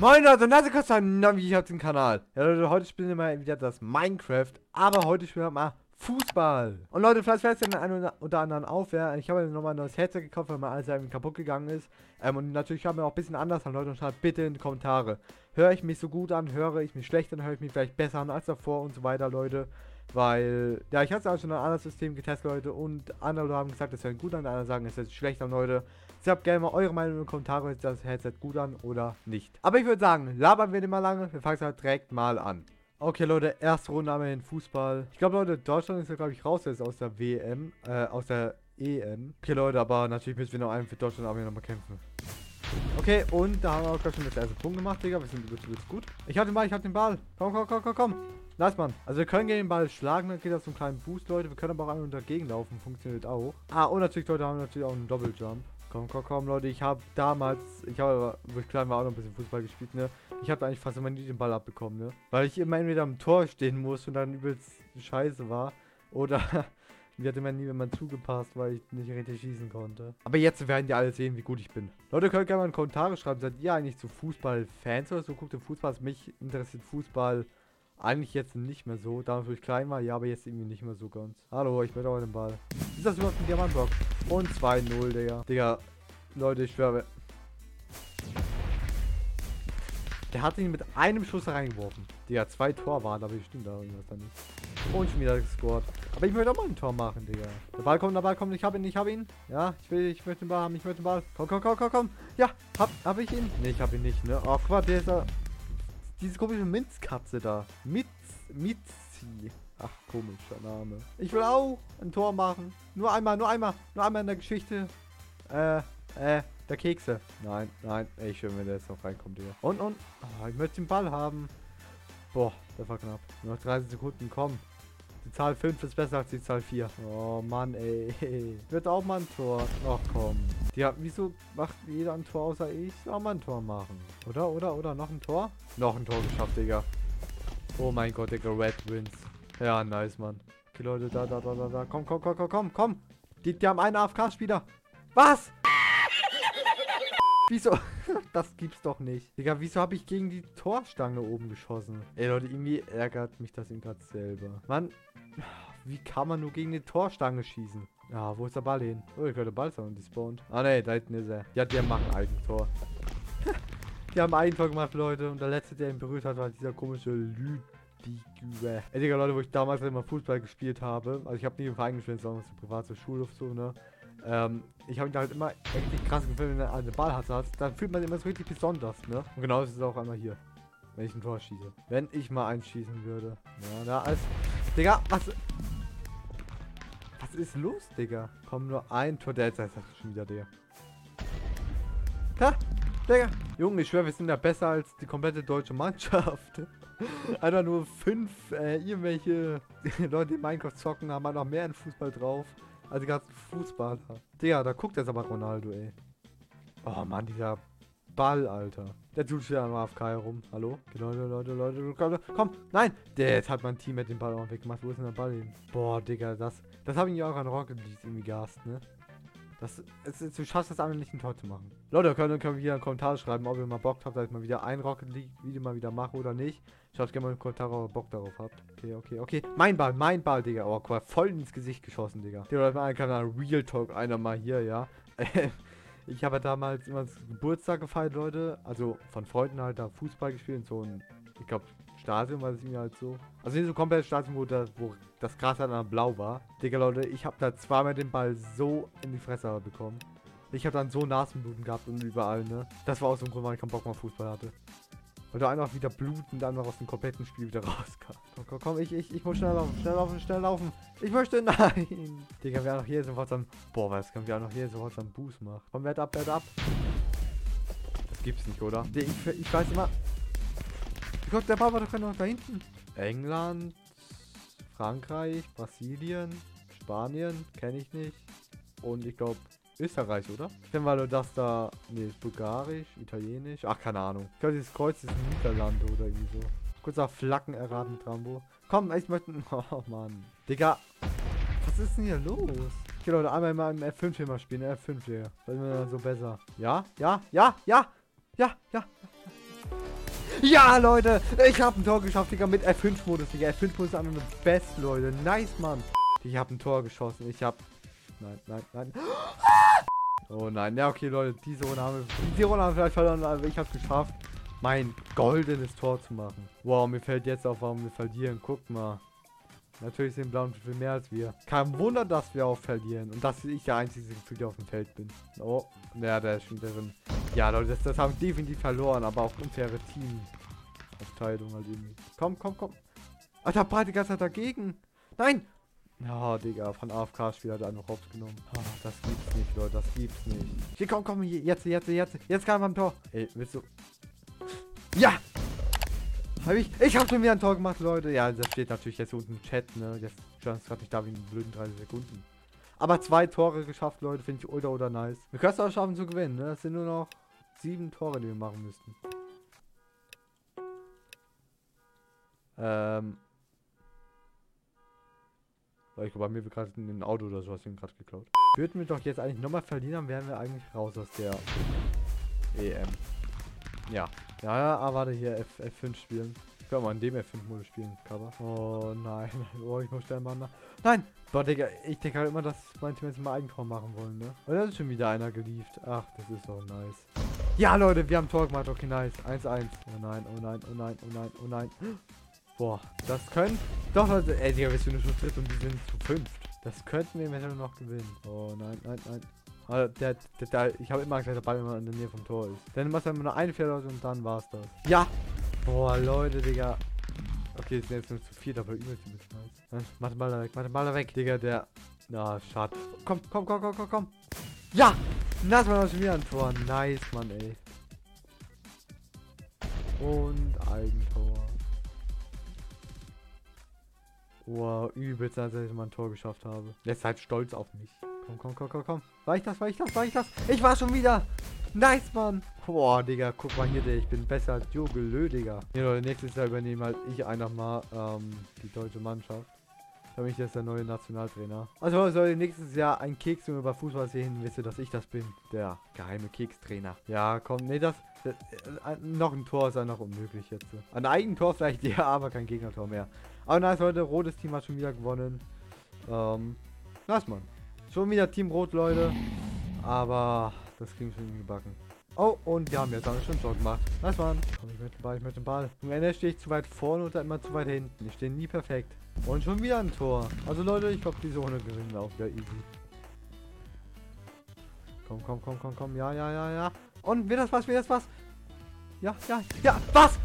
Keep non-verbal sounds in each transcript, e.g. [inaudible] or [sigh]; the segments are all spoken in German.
Moin Leute und herzlich willkommen zu hier auf Kanal. Ja Leute, heute spielen wir mal wieder das Minecraft, aber heute spielen wir mal Fußball. Und Leute, vielleicht fällt es den einen oder anderen auf, ja, ich habe nochmal ein neues Headset gekauft, weil mir alles irgendwie kaputt gegangen ist. Ähm, und natürlich haben wir auch ein bisschen anders an Leute und schreibt bitte in die Kommentare. Höre ich mich so gut an, höre ich mich schlecht an, höre ich mich vielleicht besser an als davor und so weiter, Leute. Weil, ja, ich hatte auch schon ein anderes System getestet, Leute, und andere haben gesagt, es hört gut an, andere sagen, es ist schlecht an, Leute. Deshalb gerne mal eure Meinung in den Kommentaren, ist das Headset gut an oder nicht. Aber ich würde sagen, labern wir nicht mal lange, wir fangen halt direkt mal an. Okay, Leute, erste Runde haben wir den Fußball. Ich glaube, Leute, Deutschland ist ja, glaube ich, raus jetzt aus der WM, äh, aus der EM. Okay, Leute, aber natürlich müssen wir noch einen für Deutschland aber nochmal kämpfen. Okay, und da haben wir auch gleich schon den ersten Punkt gemacht, Digga. Wir sind wirklich, wirklich gut. Ich hab den Ball, ich hab den Ball. Komm, komm, komm, komm, komm. Nice, Mann. Also wir können gegen den Ball schlagen, dann geht das einen kleinen Boost, Leute. Wir können aber auch einmal dagegen laufen, funktioniert auch. Ah, und natürlich, Leute, haben wir natürlich auch einen Doppeljump. Komm, komm, komm, Leute, ich habe damals, ich habe, wo ich klein war, auch noch ein bisschen Fußball gespielt, ne? Ich habe eigentlich fast immer nie den Ball abbekommen, ne? Weil ich immer entweder am Tor stehen muss und dann übelst scheiße war. Oder [laughs] mir hat immer nie jemand zugepasst, weil ich nicht richtig schießen konnte. Aber jetzt werden die alle sehen, wie gut ich bin. Leute, könnt gerne mal in die Kommentare schreiben, seid ihr eigentlich zu Fußball-Fans oder so? Guckt im Fußball, mich interessiert Fußball eigentlich jetzt nicht mehr so. Damals, wo ich klein war, ja, aber jetzt irgendwie nicht mehr so ganz. Hallo, ich möchte auch den Ball. Ist das überhaupt ein Diamantblock? Und 2-0, Digga. Digga, Leute, ich schwöre. Der hat ihn mit einem Schuss reingeworfen. Digga, zwei Tor waren, aber stimmt da irgendwas da nicht. Und schon wieder gescored. Aber ich möchte auch mal ein Tor machen, Digga. Der Ball kommt, der Ball kommt, ich hab ihn, ich hab ihn. Ja, ich will, ich möchte den Ball haben, ich möchte den Ball. Komm, komm, komm, komm, komm. Ja, hab, hab ich ihn? Ne, ich hab ihn nicht, ne? Oh, guck mal, der ist da. Diese komische Minzkatze da. Mitz, Mitzi. Ach, komischer Name. Ich will auch ein Tor machen. Nur einmal, nur einmal, nur einmal in der Geschichte. Äh, äh, der Kekse. Nein, nein, ey, schön, wenn der jetzt noch reinkommt, Digga. Und, und. Oh, ich möchte den Ball haben. Boah, der war knapp. Nur noch 30 Sekunden, komm. Die Zahl 5 ist besser als die Zahl 4. Oh Mann, ey. [laughs] Wird auch mal ein Tor. Ach komm. Ja, wieso macht jeder ein Tor außer ich? Soll auch mal ein Tor machen. Oder, oder, oder? Noch ein Tor? Noch ein Tor geschafft, Digga. Oh mein Gott, Digga. Red wins. Ja, nice, Mann. Okay, Leute, da, da, da, da, da. Komm, komm, komm, komm, komm, komm. Die, die haben einen AFK-Spieler. Was? [laughs] Wieso? [laughs] das gibt's doch nicht. Digga, wieso habe ich gegen die Torstange oben geschossen? Ey, Leute, irgendwie ärgert mich das gerade selber. Mann, wie kann man nur gegen die Torstange schießen? Ja, wo ist der Ball hin? Oh, ich höre der Ball sein und spawnt. Ah, ne, da hinten ist er. Ja, der macht ein Eigentor. [laughs] die haben ein Tor gemacht, Leute. Und der letzte, der ihn berührt hat, war dieser komische Lüd. Ey, Digga, Leute, wo ich damals immer Fußball gespielt habe, also ich habe nie im Verein gespielt, sondern so privat zur Schule so, ne? Ähm, ich habe ihn halt immer echt krass gefühlt, wenn er einen Ball hat, dann fühlt man immer so richtig besonders, ne? Und genau das ist es auch einmal hier. Wenn ich ein Tor schieße. Wenn ich mal einschießen würde. Ja, da als. Digga, was. Was ist los, Digga? Komm, nur ein Tor. Der ist schon wieder der. Ha! Digga! Junge, ich schwöre, wir sind ja besser als die komplette deutsche Mannschaft. [laughs] Einfach nur fünf, äh, irgendwelche [laughs] Leute, die Minecraft zocken, haben noch mehr in Fußball drauf. Also die ganzen Fußballer. Digga, da guckt jetzt aber Ronaldo, ey. Oh Mann, dieser Ball, Alter. Der tut sich am AFK herum. Hallo? Leute, Leute, Leute, Leute. Komm, nein! Der, jetzt hat mein Team mit dem Ball auch weggemacht. Wo ist denn der Ball hin? Boah, Digga, das. Das habe ich ja auch an Rocket League irgendwie gehasst, ne? Das, es, du schaffst es einfach nicht, ein Tor zu machen. Leute, könnt, könnt wieder einen Kommentar schreiben, ob ihr mal Bock habt, dass ich mal wieder ein Rocket League Video mal wieder mache oder nicht. Schaut gerne mal in den Kommentaren, ob ihr Bock darauf habt. Okay, okay, okay. Mein Ball, mein Ball, Digga. Oh, guck mal, voll ins Gesicht geschossen, Digga. Der Leute, mal Kanal Real Talk, einer mal hier, ja. [laughs] ich habe damals immer Geburtstag gefeiert, Leute. Also von Freunden halt da Fußball gespielt, so ein, ich glaube, Stadion war es mir halt so. Also nicht so komplett Stadion, wo das, wo das Gras halt dann blau war. Digga, Leute, ich habe da zweimal den Ball so in die Fresse bekommen. Ich habe dann so Nasenbluten gehabt und überall, ne? Das war auch so ein Grund, warum ich keinen Bock mehr Fußball hatte. Weil du einfach wieder blutend einfach aus dem kompletten Spiel wieder [laughs] rauskam. Komm, komm, komm, ich, ich, ich muss schnell laufen, schnell laufen, schnell laufen. Ich möchte, [laughs] nein. Digga, wer auch hier sofort dann, boah, was kann wir auch noch hier sofort dann Boost machen. Komm, werd ab, werd ab. Das gibt's nicht, oder? Ich, ich weiß immer, Gott, der Ball war doch noch da hinten. England, Frankreich, Brasilien, Spanien, kenne ich nicht. Und ich glaube Österreich, oder? Ich kenne mal das da. Ist Bulgarisch, Italienisch. Ach, keine Ahnung. Ich glaube, dieses Kreuz ist Niederlande oder irgendwie so. Kurzer Flacken erraten mit Rambo. Komm, ich möchte. [laughs] Oh Mann. Digga. Was ist denn hier los? Okay, Leute, einmal mal im F5 hier mal spielen. F5 hier. Das ist dann so besser. Ja? Ja? Ja? Ja? Ja? Ja? ja. Leute, ich habe ein Tor geschafft, Digga, mit F5-Modus, Digga. F5-Modus ist einer der besten, Leute. Nice, Mann. Ich habe ein Tor geschossen. Ich habe... Nein, nein, nein. [gasps] Oh nein, ja, okay, Leute, diese Runde haben wir, diese Runde haben wir vielleicht verloren, aber ich habe es geschafft, mein goldenes Tor zu machen. Wow, mir fällt jetzt auf, warum wir verlieren. Guck mal. Natürlich sind Blauen viel mehr als wir. Kein Wunder, dass wir auch verlieren. Und dass ich der einzige der auf dem Feld bin. Oh, ja, der ist schon drin. Ja, Leute, das, das haben wir definitiv verloren, aber auch unfaire Teamaufteilung halt irgendwie. Komm, komm, komm. Alter, ganze Zeit dagegen. Nein! Ja, oh, Digga, von AFK-Spieler er noch hops. Oh, das gibt's nicht, Leute, das gibt's nicht. Hier, komm, komm, hier, jetzt, jetzt, jetzt, jetzt kam am Tor. Ey, willst du... Ja! Hab ich, ich hab schon wieder ein Tor gemacht, Leute. Ja, das steht natürlich jetzt unten im Chat, ne. Jetzt stand es gerade nicht da wie in blöden 30 Sekunden. Aber zwei Tore geschafft, Leute, finde ich ultra, ultra nice. Wir können es auch schaffen zu gewinnen, ne. Das sind nur noch sieben Tore, die wir machen müssten. Ähm... Ich glaube, bei mir gerade ein Auto oder sowas gerade geklaut. Würden wir doch jetzt eigentlich nochmal verlieren, dann wären wir eigentlich raus aus der EM. Ja. Ja, ja, ah, warte, hier F F5 spielen. Ich kann mal in dem F5-Modus spielen, Cover. Oh nein. [laughs] Oh, ich muss schnell mal. Nein! Boah, Digga, ich denke halt immer, dass meine Teammates mal Eigentor machen wollen, ne? Und da ist schon wieder einer gelieft. Ach, das ist doch nice. Ja, Leute, wir haben Tor gemacht. Okay, nice. 1-1. Oh nein, oh nein, oh nein, oh nein, oh nein. Boah, das können... Doch, Leute, ey, Digga, wir sind nur schon dritt und die sind zu fünft. Das könnten wir eventuell noch gewinnen. Oh, nein, nein, nein. Aber der, der, der ich habe immer gesagt, der Ball immer in der Nähe vom Tor ist. Dann machst du immer nur eine Fehler und dann war's das. Ja! Boah, Leute, Digga. Okay, es sind jetzt nur zu viert, aber übelst ein bisschen nice. Mach den Ball da weg, mach den Ball da weg. Digga, der... Na, schade. Komm, komm, komm, komm, komm, komm. Ja! Das war schon wieder ein Tor. Nice, Mann, ey. Und Eigentor. Wow, übelst, als ich mal ein Tor geschafft habe. Jetzt seid stolz auf mich. Komm, komm, komm, komm, komm. War ich das, war ich das, war ich das? Ich war schon wieder. Nice, Mann. Boah, Digga, guck mal hier, ich bin besser als Jogelö, Digga. Hier, Leute, nächstes Jahr übernehme halt ich einfach mal ähm, die deutsche Mannschaft. Da bin ich jetzt der neue Nationaltrainer. Also soll nächstes Jahr ein Keks über Fußball sehen, wisst ihr, dass ich das bin. Der geheime Kekstrainer. Ja, komm, nee, das, das äh, noch ein Tor ist noch unmöglich jetzt. Ein Eigentor vielleicht, [laughs] ja, aber kein Gegnertor mehr. Aber nice, Leute, rotes Team hat schon wieder gewonnen. Ähm, nice, Mann. Schon wieder Team Rot, Leute. Aber das kriegen wir schon gebacken. Oh, und wir haben jetzt auch schon Tor gemacht. Nice, Mann. Komm, ich mit dem Ball, ich mit dem Ball. Am Ende stehe ich zu weit vorne und dann immer zu weit hinten. Ich stehe nie perfekt. Und schon wieder ein Tor. Also, Leute, ich glaube, diese Runde gewinnen wir auch wieder easy. Komm, komm, komm, komm, komm. Ja, ja, ja, ja. Und wird das was, wird das was? Ja, ja, ja. Was?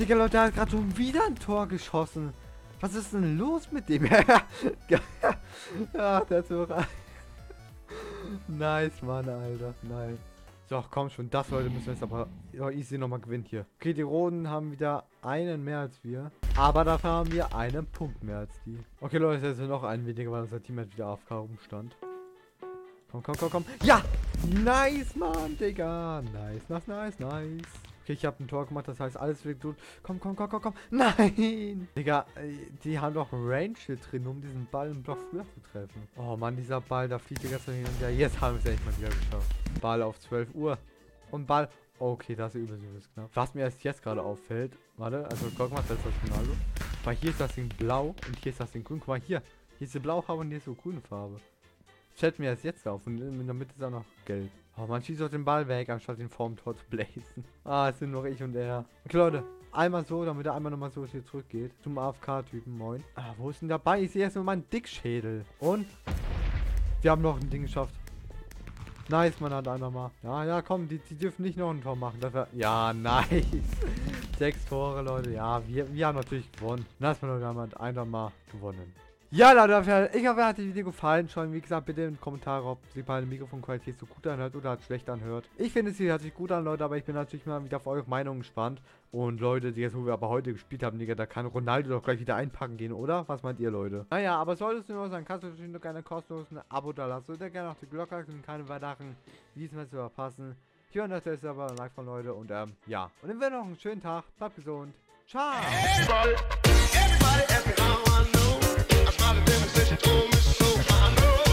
Digga, Leute, der hat gerade schon wieder ein Tor geschossen. Was ist denn los mit dem? [laughs] ja, der Tor. nice, Mann, Alter. Nice. So, komm schon, das Leute müssen wir jetzt aber ja, easy nochmal gewinnen hier. Okay, die Roten haben wieder einen mehr als wir. Aber dafür haben wir einen Punkt mehr als die. Okay, Leute, jetzt noch ein weniger, weil unser Team halt wieder AFK rumstand. Komm, komm, komm, komm. Ja! Nice, Mann, Digga. Nice, nice, nice, nice. Okay, ich habe ein Tor gemacht, das heißt, alles wird gut. Komm, komm, komm, komm, komm. [laughs] Nein! Digga, die haben doch Range drin, um diesen Ball im Block früher zu treffen. Oh Mann, dieser Ball, da fliegt die ganze hin und her. Jetzt haben wir es endlich mal wieder geschafft. Ball auf 12 Uhr. Und Ball. Okay, das ist übelst, übelst knapp. Was mir erst jetzt gerade auffällt, warte, also guck mal, das ist das Ronaldo. Weil hier ist das Ding blau und hier ist das Ding grün. Guck mal, hier. Hier ist die blaue Farbe und hier ist so grüne Farbe. Fällt mir erst jetzt auf und in der Mitte ist auch noch gelb. Oh, man schießt auch den Ball weg, anstatt den vorm Tor zu blazen. [laughs] Ah, es sind noch ich und er. Okay, Leute. Einmal so, damit er einmal nochmal so hier zurückgeht. Zum AFK-Typen, moin. Ah, wo ist denn dabei? Ich sehe erst nur meinen Dickschädel. Und? Wir haben noch ein Ding geschafft. Nice, man hat einfach mal. Ja, ja, komm, die, die dürfen nicht noch ein Tor machen. Dafür, ja, [laughs] nice. Sechs Tore, Leute. Ja, wir, wir haben natürlich gewonnen. Nice, man, haben einfach mal gewonnen. Ja, Leute, ich hoffe, euch hat das Video gefallen. Schreibt, wie gesagt, bitte in den Kommentaren, ob sich meine Mikrofonqualität so gut anhört oder halt schlecht anhört. Ich finde, sie hört sich gut an, Leute, aber ich bin natürlich mal wieder auf eure Meinung gespannt. Und Leute, die jetzt, wo wir aber heute gespielt haben, Digga, da kann Ronaldo doch gleich wieder einpacken gehen, oder? Was meint ihr, Leute? Naja, aber solltest du nur sein, kannst du natürlich noch gerne kostenlos ein Abo da lassen oder gerne auch die Glocke aktivieren, keine weiteren diesmal zu verpassen. Hier und das ist aber ein Like von Leute und ähm, ja. Und dann werden noch einen schönen Tag, bleibt gesund. Ciao! about a demonstration told me so. I know.